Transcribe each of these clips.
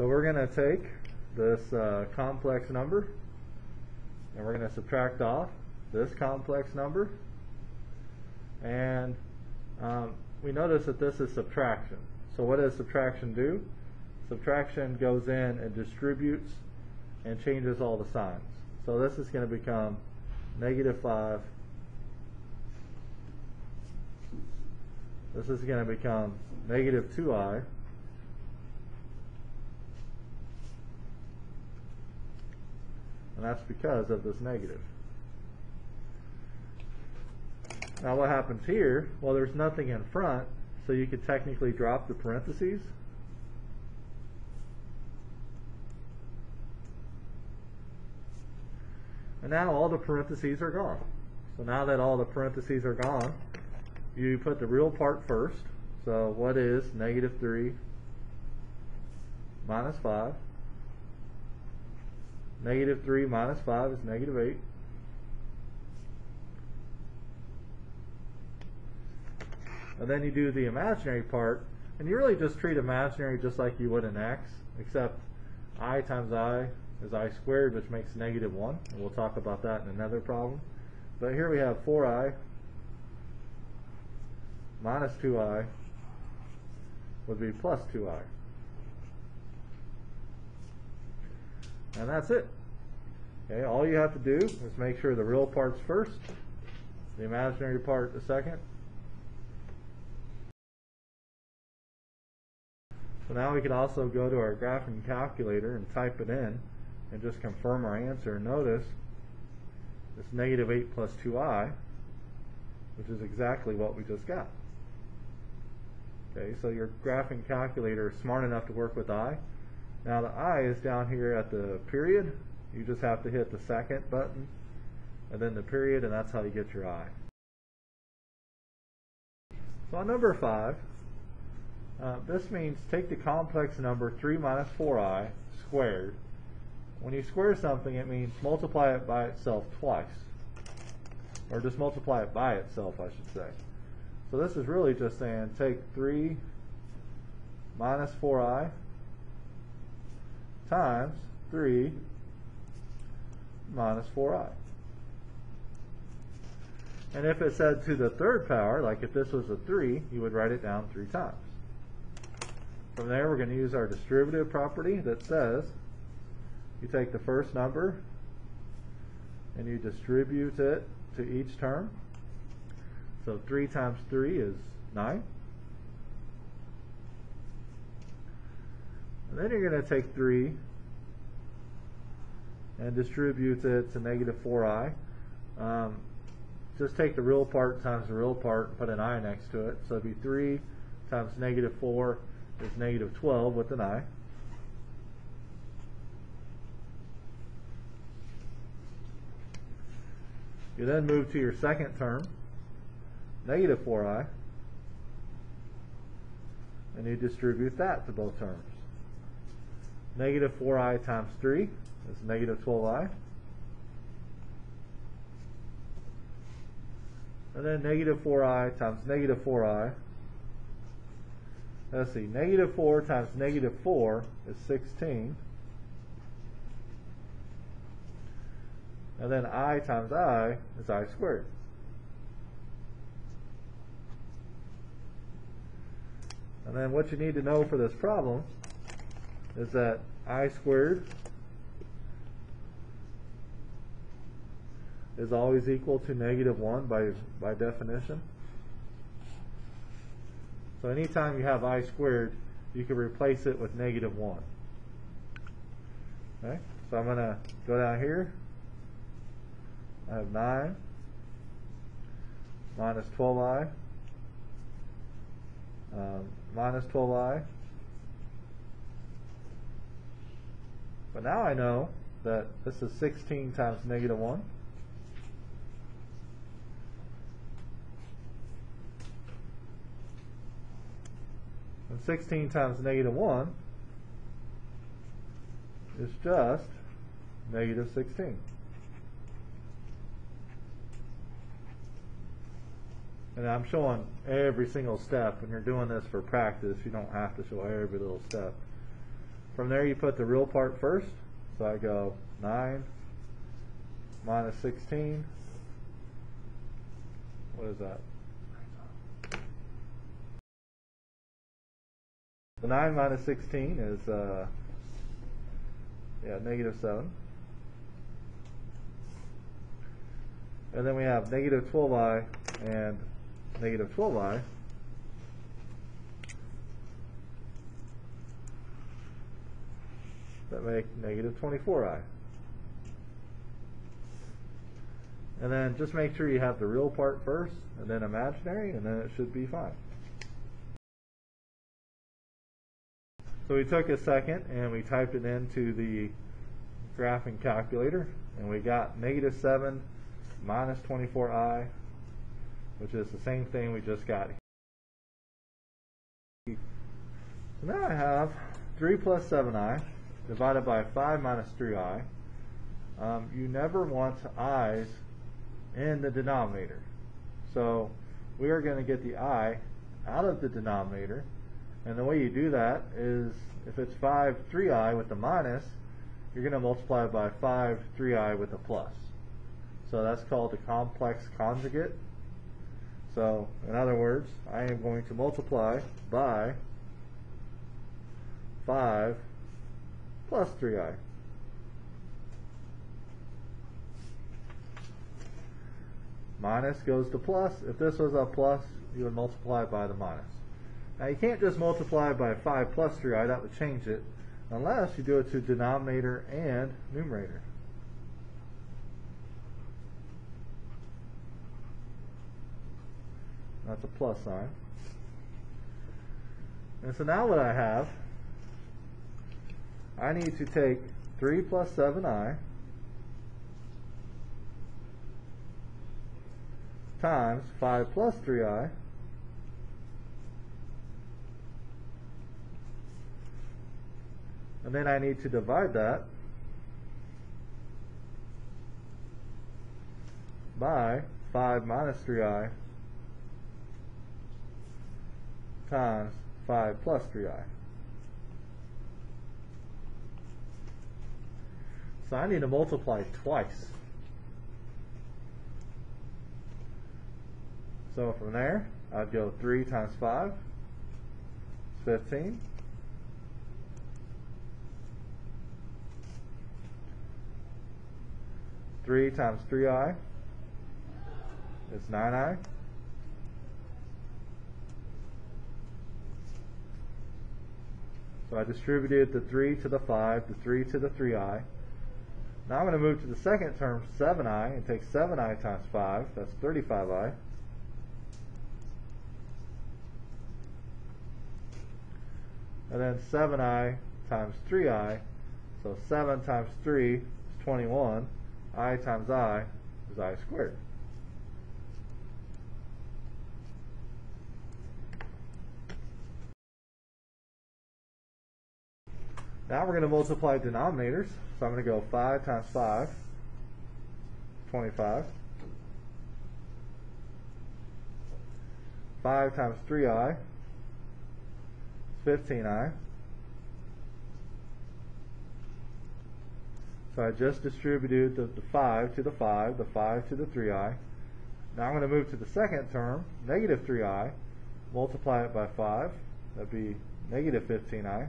So we're going to take this uh, complex number and we're going to subtract off this complex number and um, we notice that this is subtraction. So what does subtraction do? Subtraction goes in and distributes and changes all the signs. So this is going to become negative 5. This is going to become negative 2i. And that's because of this negative. Now what happens here? Well, there's nothing in front, so you could technically drop the parentheses. And now all the parentheses are gone. So now that all the parentheses are gone, you put the real part first. So what is negative 3 minus 5? Negative 3 minus 5 is negative 8. And then you do the imaginary part, and you really just treat imaginary just like you would an x, except i times i is i squared, which makes negative 1, and we'll talk about that in another problem. But here we have 4i minus 2i would be plus 2i. And that's it. Okay, all you have to do is make sure the real part's first, the imaginary part the second. So now we can also go to our graphing calculator and type it in and just confirm our answer. Notice it's negative 8 plus 2i, which is exactly what we just got. Okay, so your graphing calculator is smart enough to work with i. Now the i is down here at the period. You just have to hit the second button and then the period, and that's how you get your i. So on number 5, uh, this means take the complex number 3 minus 4i squared when you square something, it means multiply it by itself twice. Or just multiply it by itself, I should say. So this is really just saying take 3 minus 4i times 3 minus 4i. And if it said to the third power, like if this was a 3, you would write it down 3 times. From there, we're going to use our distributive property that says you take the first number and you distribute it to each term. So 3 times 3 is 9. And then you're going to take 3 and distribute it to negative 4i. Um, just take the real part times the real part and put an i next to it. So it'd be 3 times negative 4 is negative 12 with an i. You then move to your second term, negative 4i, and you distribute that to both terms. Negative 4i times 3 is negative 12i. And then negative 4i times negative 4i. Let's see, negative 4 times negative 4 is 16. And then i times i is i squared. And then what you need to know for this problem is that i squared is always equal to negative 1 by, by definition. So anytime you have i squared, you can replace it with negative 1. Okay, so I'm going to go down here I have 9 minus 12i um, minus 12i. But now I know that this is 16 times negative 1. And 16 times negative 1 is just negative 16. And I'm showing every single step. When you're doing this for practice, you don't have to show every little step. From there you put the real part first. So I go 9 minus 16. What is that? The 9 minus 16 is, uh, yeah, negative 7. And then we have negative 12i and negative 12i. That make negative 24i. And then just make sure you have the real part first, and then imaginary, and then it should be fine. So we took a second and we typed it into the graphing calculator, and we got negative 7 minus 24i, which is the same thing we just got. So now I have 3 plus 7i divided by 5 minus 3i. Um, you never want i's in the denominator. So we are going to get the i out of the denominator. And the way you do that is if it's 5 3i with the minus, you're going to multiply by 5 3i with a plus. So that's called the complex conjugate. So in other words, I am going to multiply by 5 plus 3i. Minus goes to plus. If this was a plus, you would multiply by the minus. Now you can't just multiply by 5 plus 3i, that would change it, unless you do it to denominator and numerator. That's a plus sign. And so now what I have, I need to take 3 plus 7i times 5 plus 3i and then I need to divide that by 5 minus 3i times 5 plus 3i. So I need to multiply twice. So from there, I'd go 3 times 5 is 15. Three times three i is nine i. So I distributed the 3 to the 5, the 3 to the 3i. Now I'm going to move to the second term, 7i, and take 7i times 5, that's 35i. And then 7i times 3i, so 7 times 3 is 21, i times i is i squared. Now we're going to multiply denominators. So I'm going to go 5 times 5, 25. 5 times 3i, 15i. So I just distributed the, the 5 to the 5, the 5 to the 3i. Now I'm going to move to the second term, negative 3i, multiply it by 5. That'd be negative 15i.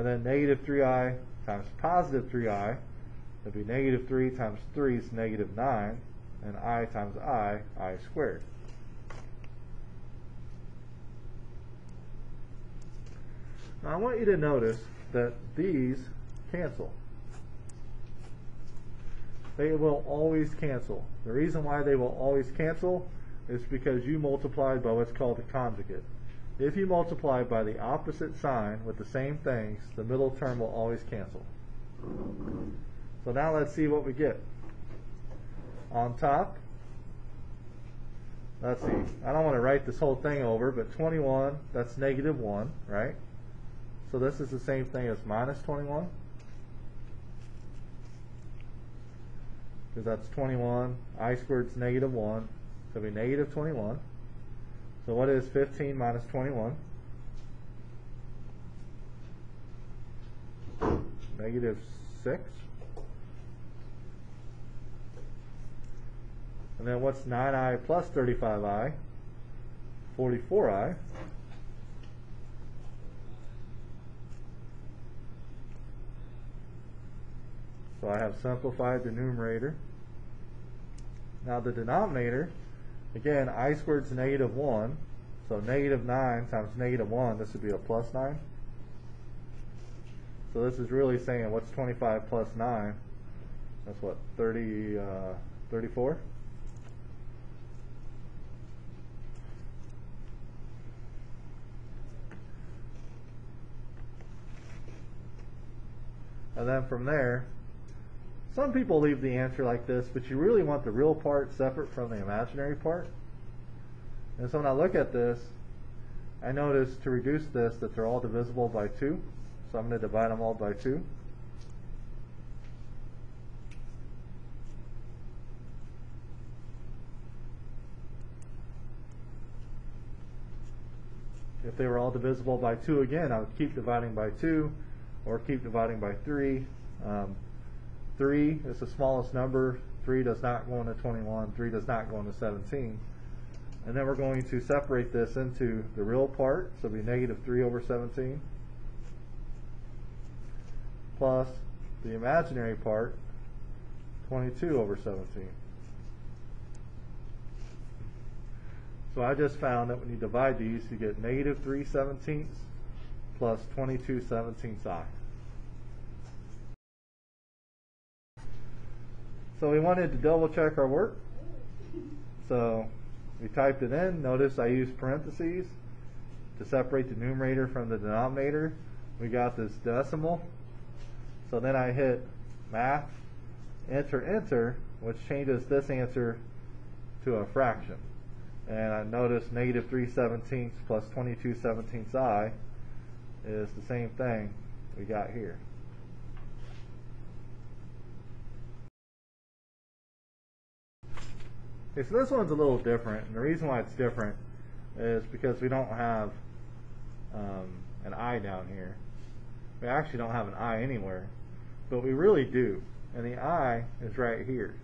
And then negative 3i times positive 3i, that'd be negative 3 times 3 is negative 9, and i times i, i squared. Now I want you to notice that these cancel. They will always cancel. The reason why they will always cancel is because you multiplied by what's called the conjugate. If you multiply by the opposite sign with the same things, the middle term will always cancel. So now let's see what we get. On top, let's see, I don't want to write this whole thing over, but 21, that's negative 1, right? So this is the same thing as minus 21. Because that's 21, i squared is negative 1, so it'll be negative 21. So what is 15 minus 21? Negative 6. And then what's 9i plus 35i? 44i. So I have simplified the numerator. Now the denominator, again, i squared is negative 1. So negative 9 times negative 1, this would be a plus 9. So this is really saying what's 25 plus 9? That's what, 30, uh, 34? And then from there, some people leave the answer like this, but you really want the real part separate from the imaginary part. And so when I look at this, I notice to reduce this that they're all divisible by 2. So I'm going to divide them all by 2. If they were all divisible by 2 again, I would keep dividing by 2 or keep dividing by 3. Um, 3 is the smallest number. 3 does not go into 21. 3 does not go into 17. And then we're going to separate this into the real part, so it'll be negative 3 over 17, plus the imaginary part, 22 over 17. So I just found that when you divide these, you get negative 3 seventeenths plus 22 seventeenths i. So we wanted to double check our work. So we typed it in. Notice I used parentheses to separate the numerator from the denominator. We got this decimal. So then I hit math, enter, enter, which changes this answer to a fraction. And I notice negative 3 seventeenths plus 22 seventeenths i is the same thing we got here. Okay, so this one's a little different, and the reason why it's different is because we don't have um, an i down here. We actually don't have an i anywhere, but we really do, and the i is right here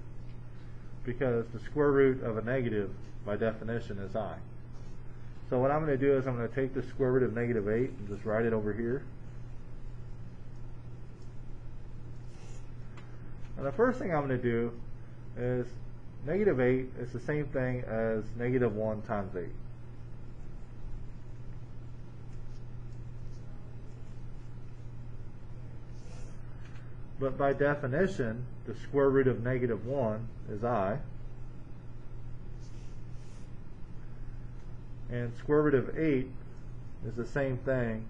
because the square root of a negative, by definition, is i. So what I'm going to do is I'm going to take the square root of negative 8 and just write it over here. And the first thing I'm going to do is negative 8 is the same thing as negative 1 times 8. But by definition, the square root of negative 1 is i. And square root of 8 is the same thing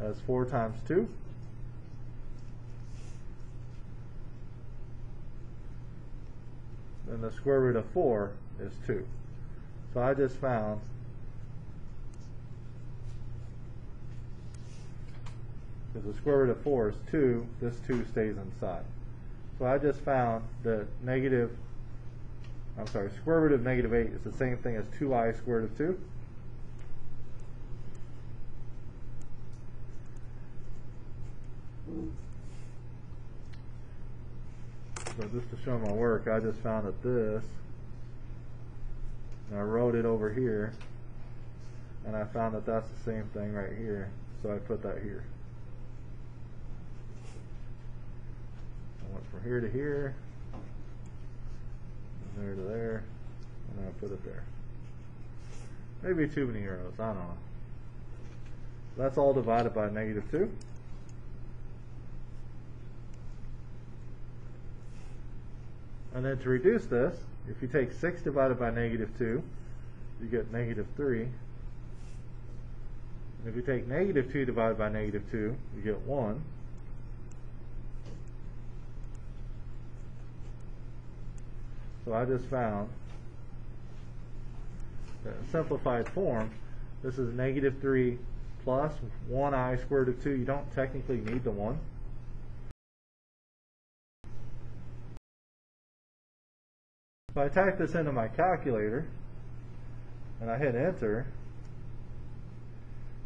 as 4 times 2. Then the square root of 4 is 2. So I just found because the square root of 4 is 2, this 2 stays inside. So I just found that negative I'm sorry, square root of negative 8 is the same thing as 2i squared of 2. So just to show my work, I just found that this, and I wrote it over here, and I found that that's the same thing right here, so I put that here. I went from here to here, and there to there, and I put it there. Maybe too many arrows, I don't know. That's all divided by negative 2. And then to reduce this, if you take 6 divided by negative 2, you get negative 3. And if you take negative 2 divided by negative 2, you get 1. So I just found that in simplified form, this is negative 3 plus 1i squared of 2. You don't technically need the 1. If I type this into my calculator, and I hit enter,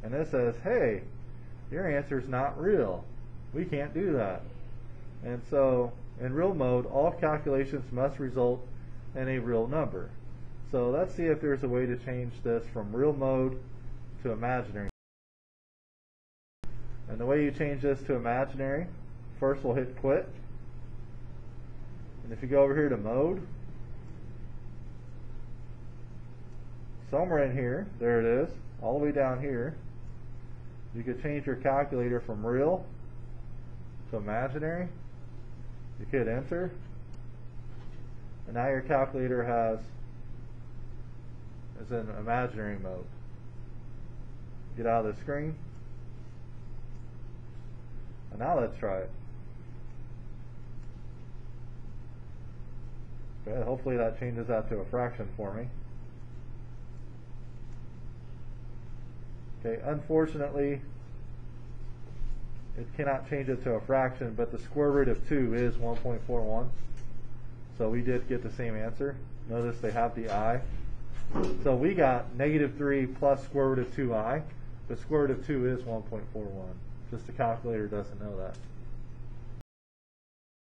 and it says, hey, your answer is not real. We can't do that. And so, in real mode, all calculations must result in a real number. So let's see if there's a way to change this from real mode to imaginary. And the way you change this to imaginary, first we'll hit quit. And if you go over here to mode, somewhere in here, there it is, all the way down here, you could change your calculator from real to imaginary. You could enter. And now your calculator has is in imaginary mode. Get out of the screen. And now let's try it. Okay, hopefully that changes that to a fraction for me. Okay, unfortunately, it cannot change it to a fraction, but the square root of 2 is 1.41. So we did get the same answer. Notice they have the i. So we got negative 3 plus square root of 2i. The square root of 2 is 1.41. Just the calculator doesn't know that.